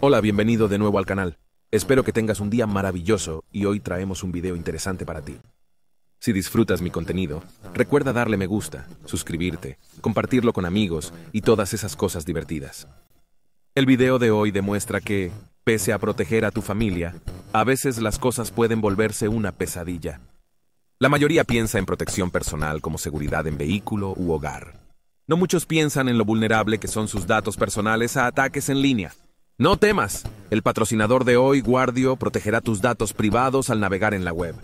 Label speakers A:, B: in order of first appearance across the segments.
A: Hola, bienvenido de nuevo al canal. Espero que tengas un día maravilloso y hoy traemos un video interesante para ti. Si disfrutas mi contenido, recuerda darle me gusta, suscribirte, compartirlo con amigos y todas esas cosas divertidas. El video de hoy demuestra que, pese a proteger a tu familia, a veces las cosas pueden volverse una pesadilla. La mayoría piensa en protección personal como seguridad en vehículo u hogar. No muchos piensan en lo vulnerable que son sus datos personales a ataques en línea. No temas, el patrocinador de hoy, Guardio, protegerá tus datos privados al navegar en la web.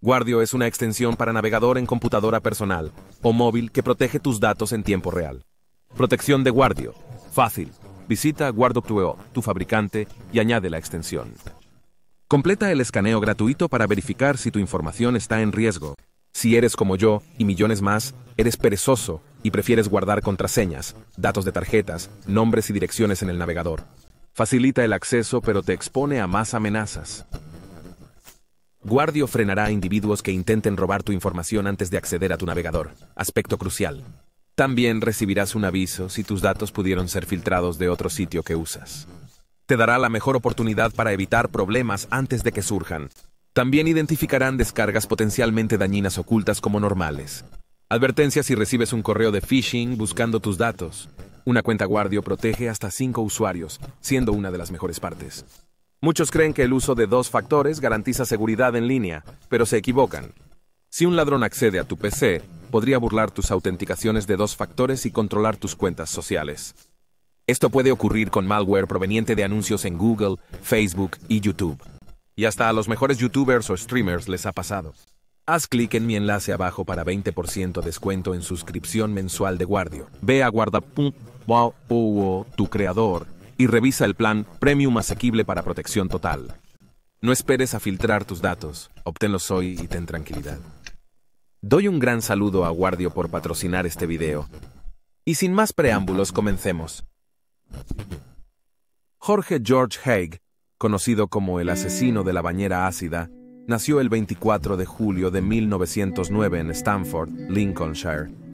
A: Guardio es una extensión para navegador en computadora personal o móvil que protege tus datos en tiempo real. Protección de Guardio. Fácil. Visita Guardo.io, tu fabricante, y añade la extensión. Completa el escaneo gratuito para verificar si tu información está en riesgo. Si eres como yo y millones más, eres perezoso y prefieres guardar contraseñas, datos de tarjetas, nombres y direcciones en el navegador. Facilita el acceso pero te expone a más amenazas. Guardio frenará a individuos que intenten robar tu información antes de acceder a tu navegador. Aspecto crucial. También recibirás un aviso si tus datos pudieron ser filtrados de otro sitio que usas. Te dará la mejor oportunidad para evitar problemas antes de que surjan. También identificarán descargas potencialmente dañinas ocultas como normales. Advertencia si recibes un correo de phishing buscando tus datos. Una cuenta Guardio protege hasta cinco usuarios, siendo una de las mejores partes. Muchos creen que el uso de dos factores garantiza seguridad en línea, pero se equivocan. Si un ladrón accede a tu PC, podría burlar tus autenticaciones de dos factores y controlar tus cuentas sociales. Esto puede ocurrir con malware proveniente de anuncios en Google, Facebook y YouTube. Y hasta a los mejores youtubers o streamers les ha pasado. Haz clic en mi enlace abajo para 20% descuento en suscripción mensual de Guardio. Ve a guarda.com wow, tu creador, y revisa el plan Premium asequible para protección total. No esperes a filtrar tus datos, obténlos hoy y ten tranquilidad. Doy un gran saludo a Guardio por patrocinar este video. Y sin más preámbulos, comencemos. Jorge George Haig, conocido como el asesino de la bañera ácida, nació el 24 de julio de 1909 en Stamford, Lincolnshire.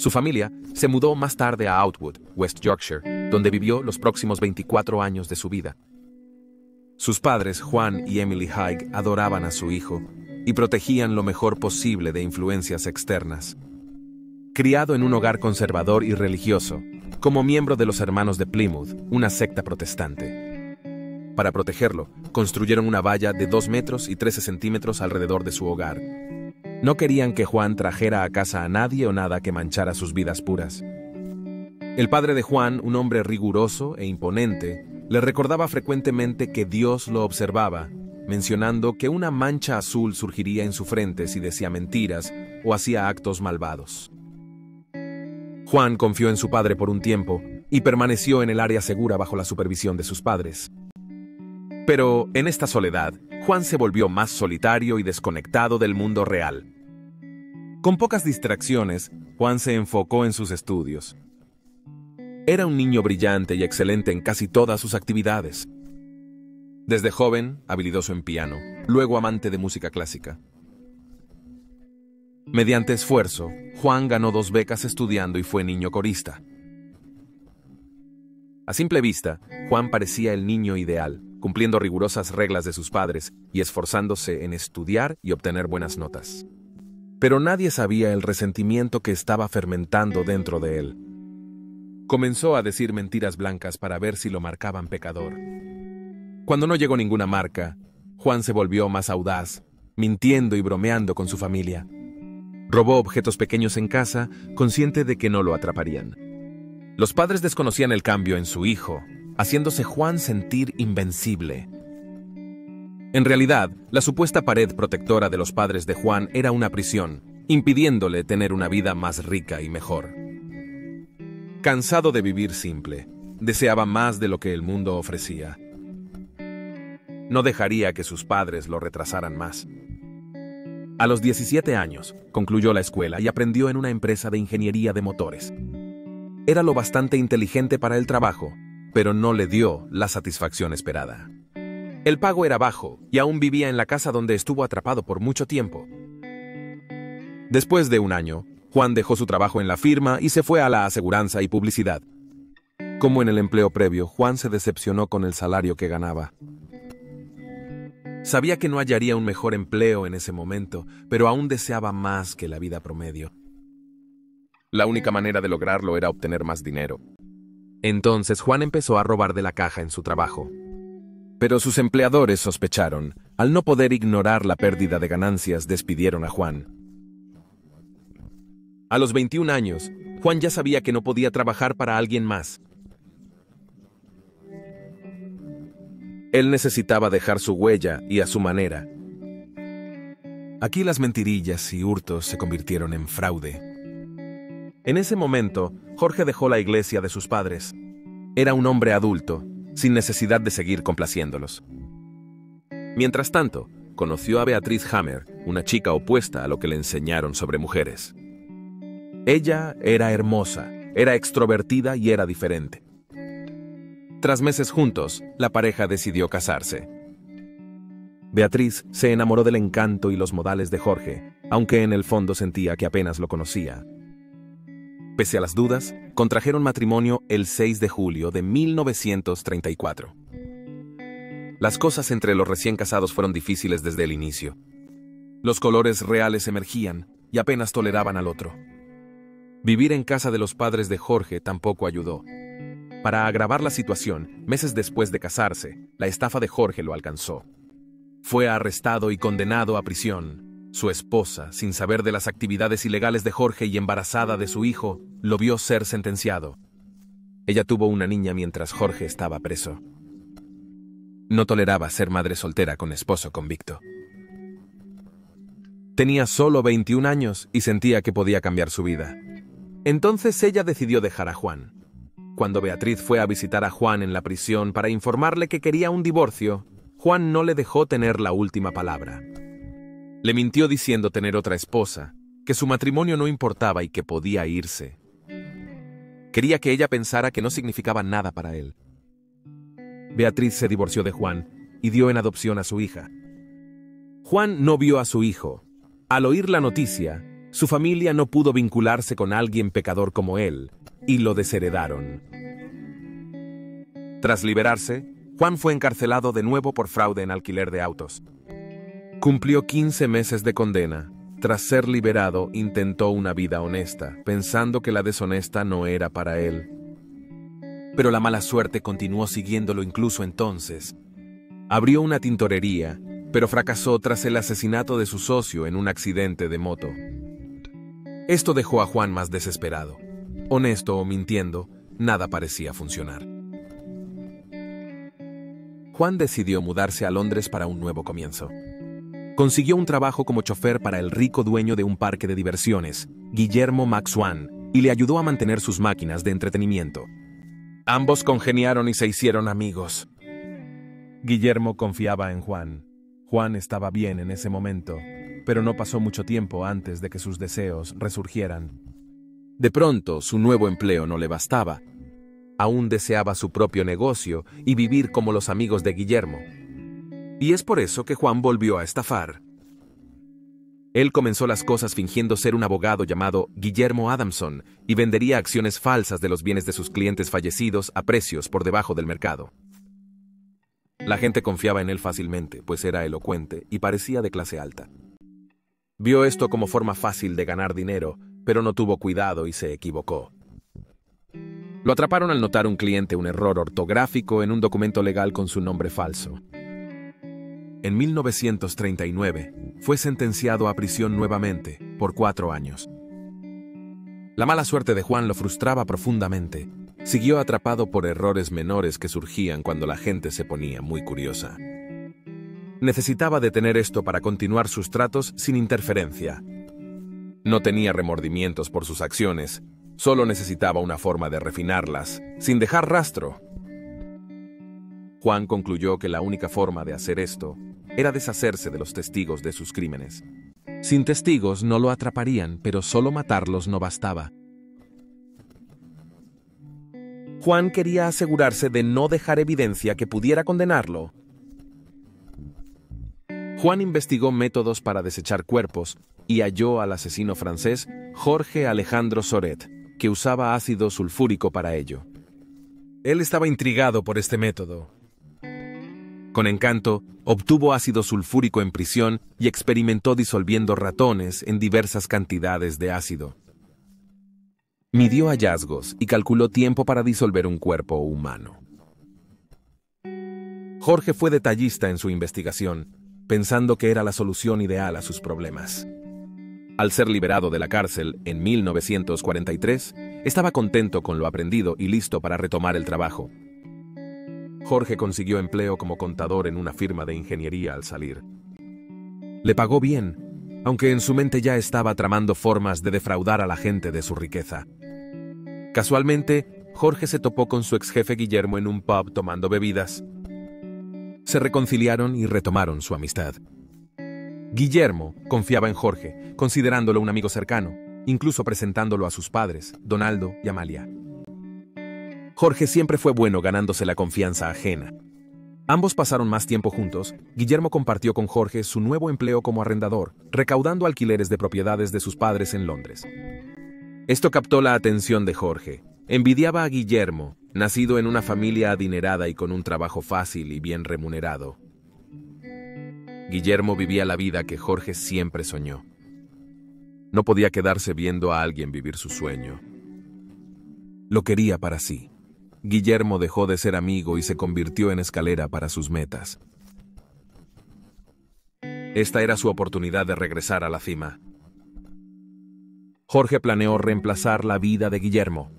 A: Su familia se mudó más tarde a Outwood, West Yorkshire, donde vivió los próximos 24 años de su vida. Sus padres, Juan y Emily Haig, adoraban a su hijo y protegían lo mejor posible de influencias externas. Criado en un hogar conservador y religioso, como miembro de los Hermanos de Plymouth, una secta protestante. Para protegerlo, construyeron una valla de 2 metros y 13 centímetros alrededor de su hogar, no querían que Juan trajera a casa a nadie o nada que manchara sus vidas puras. El padre de Juan, un hombre riguroso e imponente, le recordaba frecuentemente que Dios lo observaba, mencionando que una mancha azul surgiría en su frente si decía mentiras o hacía actos malvados. Juan confió en su padre por un tiempo y permaneció en el área segura bajo la supervisión de sus padres. Pero en esta soledad, Juan se volvió más solitario y desconectado del mundo real. Con pocas distracciones, Juan se enfocó en sus estudios. Era un niño brillante y excelente en casi todas sus actividades. Desde joven, habilidoso en piano, luego amante de música clásica. Mediante esfuerzo, Juan ganó dos becas estudiando y fue niño corista. A simple vista, Juan parecía el niño ideal, cumpliendo rigurosas reglas de sus padres y esforzándose en estudiar y obtener buenas notas. Pero nadie sabía el resentimiento que estaba fermentando dentro de él. Comenzó a decir mentiras blancas para ver si lo marcaban pecador. Cuando no llegó ninguna marca, Juan se volvió más audaz, mintiendo y bromeando con su familia. Robó objetos pequeños en casa, consciente de que no lo atraparían. Los padres desconocían el cambio en su hijo, haciéndose Juan sentir invencible. En realidad, la supuesta pared protectora de los padres de Juan era una prisión, impidiéndole tener una vida más rica y mejor. Cansado de vivir simple, deseaba más de lo que el mundo ofrecía. No dejaría que sus padres lo retrasaran más. A los 17 años, concluyó la escuela y aprendió en una empresa de ingeniería de motores. Era lo bastante inteligente para el trabajo, pero no le dio la satisfacción esperada. El pago era bajo y aún vivía en la casa donde estuvo atrapado por mucho tiempo. Después de un año, Juan dejó su trabajo en la firma y se fue a la aseguranza y publicidad. Como en el empleo previo, Juan se decepcionó con el salario que ganaba. Sabía que no hallaría un mejor empleo en ese momento, pero aún deseaba más que la vida promedio. La única manera de lograrlo era obtener más dinero. Entonces Juan empezó a robar de la caja en su trabajo. Pero sus empleadores sospecharon. Al no poder ignorar la pérdida de ganancias, despidieron a Juan. A los 21 años, Juan ya sabía que no podía trabajar para alguien más. Él necesitaba dejar su huella y a su manera. Aquí las mentirillas y hurtos se convirtieron en fraude. En ese momento, Jorge dejó la iglesia de sus padres. Era un hombre adulto, sin necesidad de seguir complaciéndolos. Mientras tanto, conoció a Beatriz Hammer, una chica opuesta a lo que le enseñaron sobre mujeres. Ella era hermosa, era extrovertida y era diferente. Tras meses juntos, la pareja decidió casarse. Beatriz se enamoró del encanto y los modales de Jorge, aunque en el fondo sentía que apenas lo conocía. Pese a las dudas, contrajeron matrimonio el 6 de julio de 1934. Las cosas entre los recién casados fueron difíciles desde el inicio. Los colores reales emergían y apenas toleraban al otro. Vivir en casa de los padres de Jorge tampoco ayudó. Para agravar la situación, meses después de casarse, la estafa de Jorge lo alcanzó. Fue arrestado y condenado a prisión, su esposa, sin saber de las actividades ilegales de Jorge y embarazada de su hijo, lo vio ser sentenciado. Ella tuvo una niña mientras Jorge estaba preso. No toleraba ser madre soltera con esposo convicto. Tenía solo 21 años y sentía que podía cambiar su vida. Entonces ella decidió dejar a Juan. Cuando Beatriz fue a visitar a Juan en la prisión para informarle que quería un divorcio, Juan no le dejó tener la última palabra. Le mintió diciendo tener otra esposa, que su matrimonio no importaba y que podía irse. Quería que ella pensara que no significaba nada para él. Beatriz se divorció de Juan y dio en adopción a su hija. Juan no vio a su hijo. Al oír la noticia, su familia no pudo vincularse con alguien pecador como él, y lo desheredaron. Tras liberarse, Juan fue encarcelado de nuevo por fraude en alquiler de autos. Cumplió 15 meses de condena. Tras ser liberado, intentó una vida honesta, pensando que la deshonesta no era para él. Pero la mala suerte continuó siguiéndolo incluso entonces. Abrió una tintorería, pero fracasó tras el asesinato de su socio en un accidente de moto. Esto dejó a Juan más desesperado. Honesto o mintiendo, nada parecía funcionar. Juan decidió mudarse a Londres para un nuevo comienzo. Consiguió un trabajo como chofer para el rico dueño de un parque de diversiones, Guillermo Maxwan, y le ayudó a mantener sus máquinas de entretenimiento. Ambos congeniaron y se hicieron amigos. Guillermo confiaba en Juan. Juan estaba bien en ese momento, pero no pasó mucho tiempo antes de que sus deseos resurgieran. De pronto, su nuevo empleo no le bastaba. Aún deseaba su propio negocio y vivir como los amigos de Guillermo. Y es por eso que Juan volvió a estafar. Él comenzó las cosas fingiendo ser un abogado llamado Guillermo Adamson y vendería acciones falsas de los bienes de sus clientes fallecidos a precios por debajo del mercado. La gente confiaba en él fácilmente, pues era elocuente y parecía de clase alta. Vio esto como forma fácil de ganar dinero, pero no tuvo cuidado y se equivocó. Lo atraparon al notar un cliente un error ortográfico en un documento legal con su nombre falso. En 1939 fue sentenciado a prisión nuevamente por cuatro años. La mala suerte de Juan lo frustraba profundamente. Siguió atrapado por errores menores que surgían cuando la gente se ponía muy curiosa. Necesitaba detener esto para continuar sus tratos sin interferencia. No tenía remordimientos por sus acciones, solo necesitaba una forma de refinarlas, sin dejar rastro. Juan concluyó que la única forma de hacer esto era deshacerse de los testigos de sus crímenes. Sin testigos no lo atraparían, pero solo matarlos no bastaba. Juan quería asegurarse de no dejar evidencia que pudiera condenarlo. Juan investigó métodos para desechar cuerpos y halló al asesino francés Jorge Alejandro Soret, que usaba ácido sulfúrico para ello. Él estaba intrigado por este método. Con encanto, obtuvo ácido sulfúrico en prisión y experimentó disolviendo ratones en diversas cantidades de ácido. Midió hallazgos y calculó tiempo para disolver un cuerpo humano. Jorge fue detallista en su investigación, pensando que era la solución ideal a sus problemas. Al ser liberado de la cárcel en 1943, estaba contento con lo aprendido y listo para retomar el trabajo. Jorge consiguió empleo como contador en una firma de ingeniería al salir. Le pagó bien, aunque en su mente ya estaba tramando formas de defraudar a la gente de su riqueza. Casualmente, Jorge se topó con su ex jefe Guillermo en un pub tomando bebidas se reconciliaron y retomaron su amistad. Guillermo confiaba en Jorge, considerándolo un amigo cercano, incluso presentándolo a sus padres, Donaldo y Amalia. Jorge siempre fue bueno ganándose la confianza ajena. Ambos pasaron más tiempo juntos. Guillermo compartió con Jorge su nuevo empleo como arrendador, recaudando alquileres de propiedades de sus padres en Londres. Esto captó la atención de Jorge. Envidiaba a Guillermo, nacido en una familia adinerada y con un trabajo fácil y bien remunerado. Guillermo vivía la vida que Jorge siempre soñó. No podía quedarse viendo a alguien vivir su sueño. Lo quería para sí. Guillermo dejó de ser amigo y se convirtió en escalera para sus metas. Esta era su oportunidad de regresar a la cima. Jorge planeó reemplazar la vida de Guillermo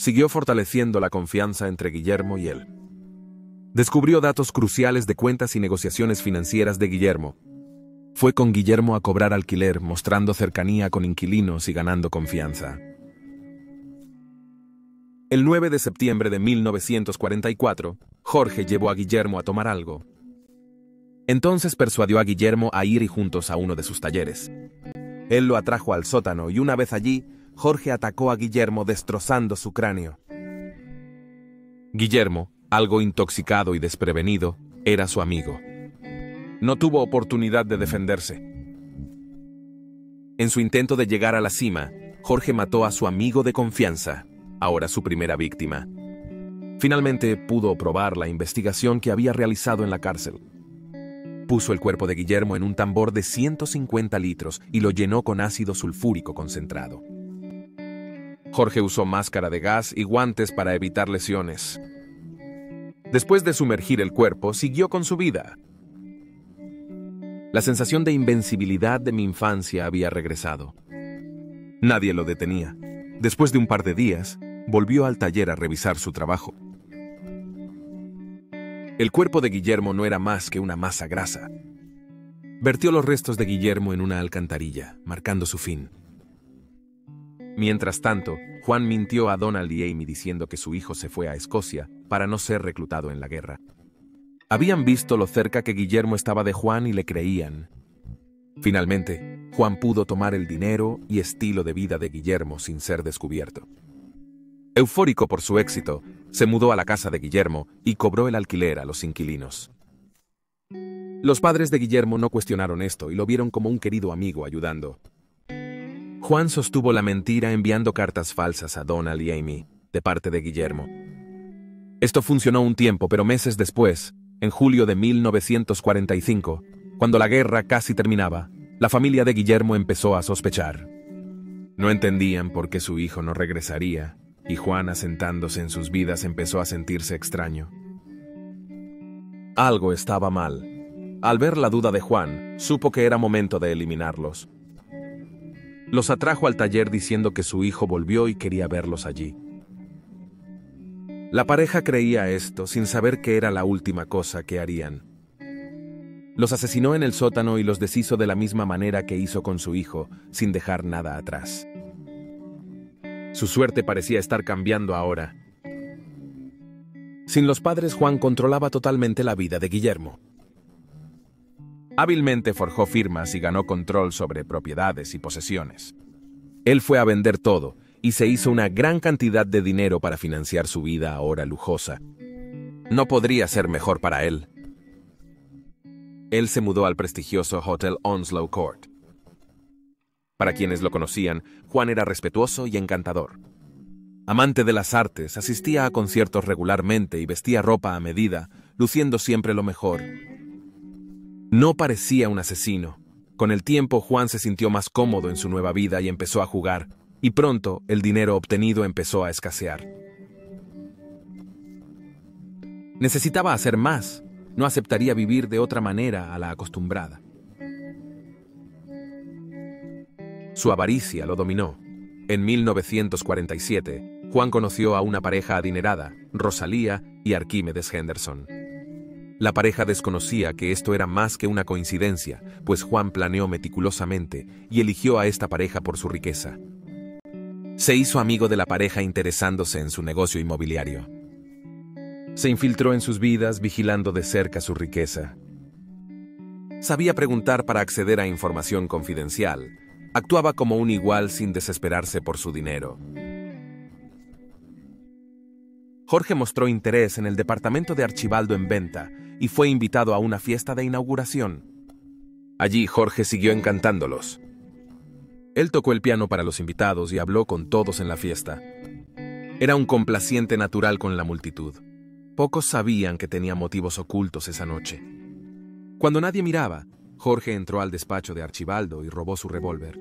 A: siguió fortaleciendo la confianza entre Guillermo y él. Descubrió datos cruciales de cuentas y negociaciones financieras de Guillermo. Fue con Guillermo a cobrar alquiler, mostrando cercanía con inquilinos y ganando confianza. El 9 de septiembre de 1944, Jorge llevó a Guillermo a tomar algo. Entonces persuadió a Guillermo a ir juntos a uno de sus talleres. Él lo atrajo al sótano y una vez allí, Jorge atacó a Guillermo destrozando su cráneo. Guillermo, algo intoxicado y desprevenido, era su amigo. No tuvo oportunidad de defenderse. En su intento de llegar a la cima, Jorge mató a su amigo de confianza, ahora su primera víctima. Finalmente pudo probar la investigación que había realizado en la cárcel. Puso el cuerpo de Guillermo en un tambor de 150 litros y lo llenó con ácido sulfúrico concentrado. Jorge usó máscara de gas y guantes para evitar lesiones. Después de sumergir el cuerpo, siguió con su vida. La sensación de invencibilidad de mi infancia había regresado. Nadie lo detenía. Después de un par de días, volvió al taller a revisar su trabajo. El cuerpo de Guillermo no era más que una masa grasa. Vertió los restos de Guillermo en una alcantarilla, marcando su fin. Mientras tanto, Juan mintió a Donald y Amy diciendo que su hijo se fue a Escocia para no ser reclutado en la guerra. Habían visto lo cerca que Guillermo estaba de Juan y le creían. Finalmente, Juan pudo tomar el dinero y estilo de vida de Guillermo sin ser descubierto. Eufórico por su éxito, se mudó a la casa de Guillermo y cobró el alquiler a los inquilinos. Los padres de Guillermo no cuestionaron esto y lo vieron como un querido amigo ayudando. Juan sostuvo la mentira enviando cartas falsas a Donald y Amy, de parte de Guillermo. Esto funcionó un tiempo, pero meses después, en julio de 1945, cuando la guerra casi terminaba, la familia de Guillermo empezó a sospechar. No entendían por qué su hijo no regresaría, y Juan, asentándose en sus vidas, empezó a sentirse extraño. Algo estaba mal. Al ver la duda de Juan, supo que era momento de eliminarlos. Los atrajo al taller diciendo que su hijo volvió y quería verlos allí. La pareja creía esto sin saber que era la última cosa que harían. Los asesinó en el sótano y los deshizo de la misma manera que hizo con su hijo, sin dejar nada atrás. Su suerte parecía estar cambiando ahora. Sin los padres, Juan controlaba totalmente la vida de Guillermo. Hábilmente forjó firmas y ganó control sobre propiedades y posesiones. Él fue a vender todo y se hizo una gran cantidad de dinero para financiar su vida ahora lujosa. No podría ser mejor para él. Él se mudó al prestigioso Hotel Onslow Court. Para quienes lo conocían, Juan era respetuoso y encantador. Amante de las artes, asistía a conciertos regularmente y vestía ropa a medida, luciendo siempre lo mejor. No parecía un asesino. Con el tiempo Juan se sintió más cómodo en su nueva vida y empezó a jugar, y pronto el dinero obtenido empezó a escasear. Necesitaba hacer más, no aceptaría vivir de otra manera a la acostumbrada. Su avaricia lo dominó. En 1947, Juan conoció a una pareja adinerada, Rosalía y Arquímedes Henderson. La pareja desconocía que esto era más que una coincidencia, pues Juan planeó meticulosamente y eligió a esta pareja por su riqueza. Se hizo amigo de la pareja interesándose en su negocio inmobiliario. Se infiltró en sus vidas vigilando de cerca su riqueza. Sabía preguntar para acceder a información confidencial. Actuaba como un igual sin desesperarse por su dinero. Jorge mostró interés en el departamento de Archibaldo en venta y fue invitado a una fiesta de inauguración. Allí Jorge siguió encantándolos. Él tocó el piano para los invitados y habló con todos en la fiesta. Era un complaciente natural con la multitud. Pocos sabían que tenía motivos ocultos esa noche. Cuando nadie miraba, Jorge entró al despacho de Archibaldo y robó su revólver.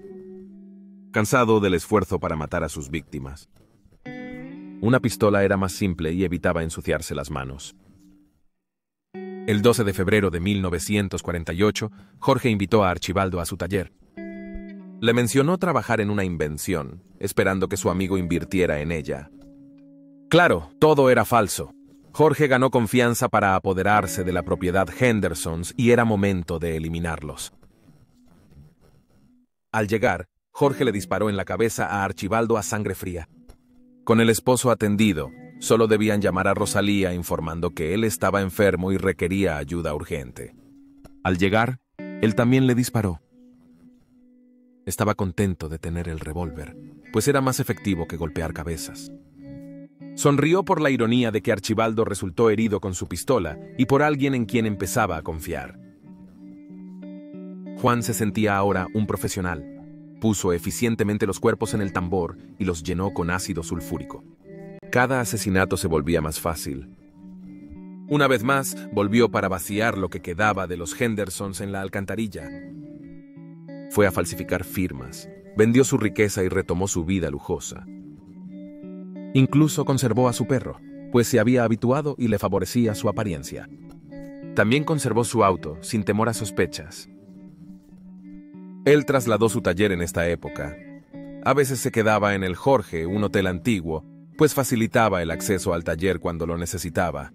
A: Cansado del esfuerzo para matar a sus víctimas. Una pistola era más simple y evitaba ensuciarse las manos. El 12 de febrero de 1948, Jorge invitó a Archibaldo a su taller. Le mencionó trabajar en una invención, esperando que su amigo invirtiera en ella. Claro, todo era falso. Jorge ganó confianza para apoderarse de la propiedad Hendersons y era momento de eliminarlos. Al llegar, Jorge le disparó en la cabeza a Archibaldo a sangre fría. Con el esposo atendido, solo debían llamar a Rosalía informando que él estaba enfermo y requería ayuda urgente. Al llegar, él también le disparó. Estaba contento de tener el revólver, pues era más efectivo que golpear cabezas. Sonrió por la ironía de que Archibaldo resultó herido con su pistola y por alguien en quien empezaba a confiar. Juan se sentía ahora un profesional. Puso eficientemente los cuerpos en el tambor y los llenó con ácido sulfúrico. Cada asesinato se volvía más fácil. Una vez más, volvió para vaciar lo que quedaba de los Hendersons en la alcantarilla. Fue a falsificar firmas, vendió su riqueza y retomó su vida lujosa. Incluso conservó a su perro, pues se había habituado y le favorecía su apariencia. También conservó su auto, sin temor a sospechas. Él trasladó su taller en esta época. A veces se quedaba en el Jorge, un hotel antiguo, pues facilitaba el acceso al taller cuando lo necesitaba.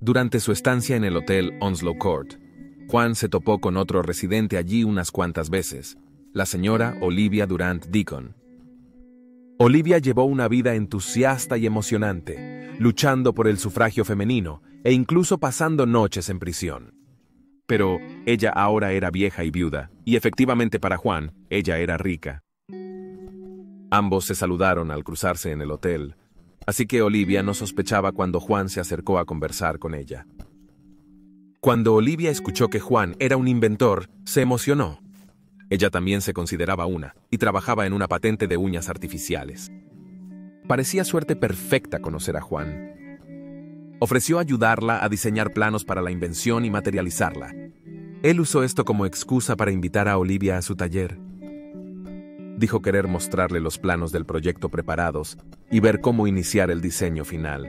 A: Durante su estancia en el hotel Onslow Court, Juan se topó con otro residente allí unas cuantas veces, la señora Olivia Durant Deacon. Olivia llevó una vida entusiasta y emocionante, luchando por el sufragio femenino e incluso pasando noches en prisión. Pero ella ahora era vieja y viuda, y efectivamente para Juan, ella era rica. Ambos se saludaron al cruzarse en el hotel, así que Olivia no sospechaba cuando Juan se acercó a conversar con ella. Cuando Olivia escuchó que Juan era un inventor, se emocionó. Ella también se consideraba una, y trabajaba en una patente de uñas artificiales. Parecía suerte perfecta conocer a Juan. Ofreció ayudarla a diseñar planos para la invención y materializarla. Él usó esto como excusa para invitar a Olivia a su taller. Dijo querer mostrarle los planos del proyecto preparados y ver cómo iniciar el diseño final.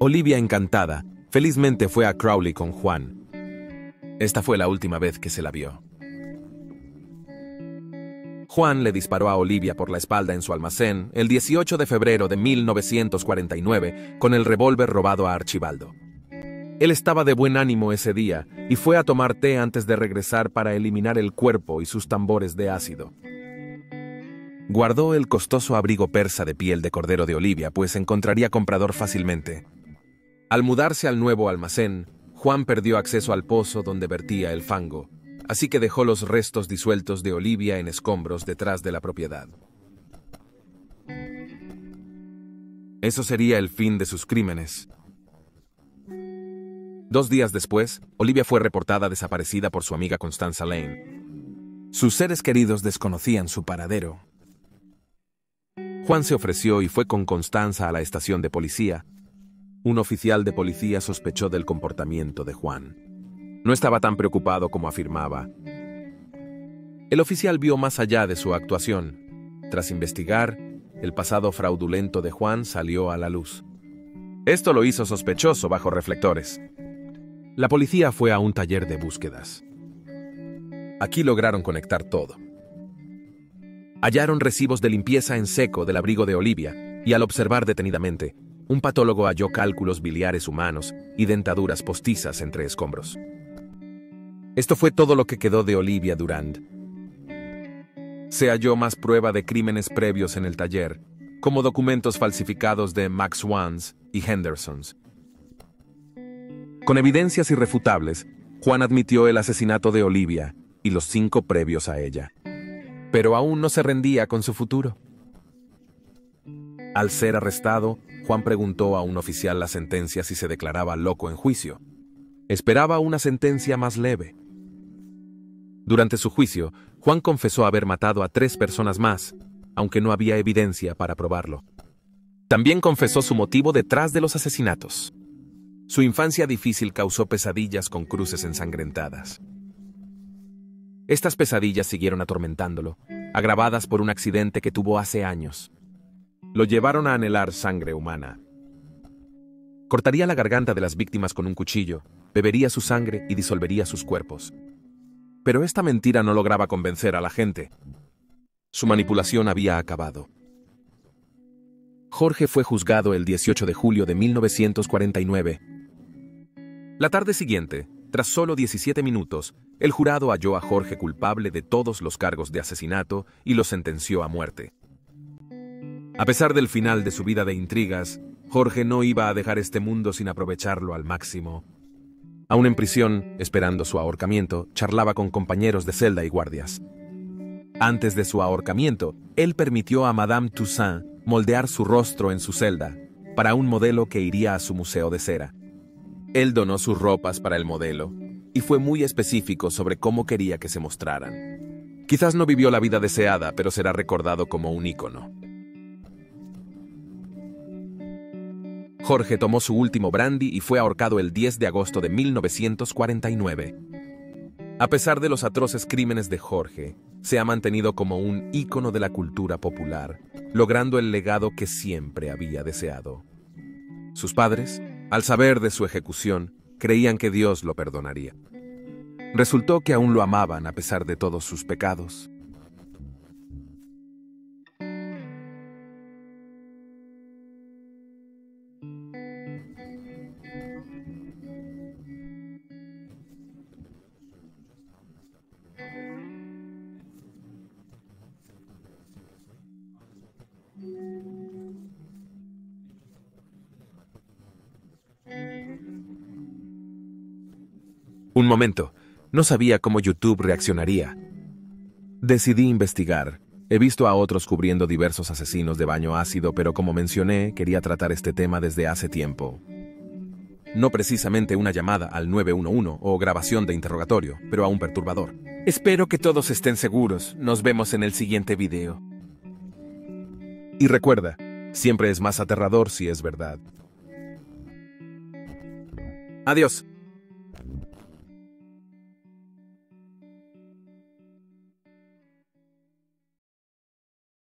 A: Olivia, encantada, felizmente fue a Crowley con Juan, esta fue la última vez que se la vio. Juan le disparó a Olivia por la espalda en su almacén el 18 de febrero de 1949 con el revólver robado a Archibaldo. Él estaba de buen ánimo ese día y fue a tomar té antes de regresar para eliminar el cuerpo y sus tambores de ácido. Guardó el costoso abrigo persa de piel de cordero de Olivia, pues encontraría comprador fácilmente. Al mudarse al nuevo almacén, Juan perdió acceso al pozo donde vertía el fango, así que dejó los restos disueltos de Olivia en escombros detrás de la propiedad. Eso sería el fin de sus crímenes. Dos días después, Olivia fue reportada desaparecida por su amiga Constanza Lane. Sus seres queridos desconocían su paradero. Juan se ofreció y fue con Constanza a la estación de policía. Un oficial de policía sospechó del comportamiento de Juan. No estaba tan preocupado como afirmaba. El oficial vio más allá de su actuación. Tras investigar, el pasado fraudulento de Juan salió a la luz. Esto lo hizo sospechoso bajo reflectores. La policía fue a un taller de búsquedas. Aquí lograron conectar todo. Hallaron recibos de limpieza en seco del abrigo de Olivia y al observar detenidamente, un patólogo halló cálculos biliares humanos y dentaduras postizas entre escombros. Esto fue todo lo que quedó de Olivia Durand. Se halló más prueba de crímenes previos en el taller, como documentos falsificados de Max Wands y Hendersons. Con evidencias irrefutables, Juan admitió el asesinato de Olivia y los cinco previos a ella pero aún no se rendía con su futuro. Al ser arrestado, Juan preguntó a un oficial la sentencia si se declaraba loco en juicio. Esperaba una sentencia más leve. Durante su juicio, Juan confesó haber matado a tres personas más, aunque no había evidencia para probarlo. También confesó su motivo detrás de los asesinatos. Su infancia difícil causó pesadillas con cruces ensangrentadas. Estas pesadillas siguieron atormentándolo, agravadas por un accidente que tuvo hace años. Lo llevaron a anhelar sangre humana. Cortaría la garganta de las víctimas con un cuchillo, bebería su sangre y disolvería sus cuerpos. Pero esta mentira no lograba convencer a la gente. Su manipulación había acabado. Jorge fue juzgado el 18 de julio de 1949. La tarde siguiente, tras solo 17 minutos, el jurado halló a Jorge culpable de todos los cargos de asesinato y lo sentenció a muerte. A pesar del final de su vida de intrigas, Jorge no iba a dejar este mundo sin aprovecharlo al máximo. Aún en prisión, esperando su ahorcamiento, charlaba con compañeros de celda y guardias. Antes de su ahorcamiento, él permitió a Madame Toussaint moldear su rostro en su celda, para un modelo que iría a su museo de cera. Él donó sus ropas para el modelo y fue muy específico sobre cómo quería que se mostraran. Quizás no vivió la vida deseada, pero será recordado como un ícono. Jorge tomó su último brandy y fue ahorcado el 10 de agosto de 1949. A pesar de los atroces crímenes de Jorge, se ha mantenido como un ícono de la cultura popular, logrando el legado que siempre había deseado. Sus padres, al saber de su ejecución, creían que Dios lo perdonaría. Resultó que aún lo amaban a pesar de todos sus pecados. Un momento, no sabía cómo YouTube reaccionaría. Decidí investigar. He visto a otros cubriendo diversos asesinos de baño ácido, pero como mencioné, quería tratar este tema desde hace tiempo. No precisamente una llamada al 911 o grabación de interrogatorio, pero a un perturbador. Espero que todos estén seguros. Nos vemos en el siguiente video. Y recuerda, siempre es más aterrador si es verdad. Adiós.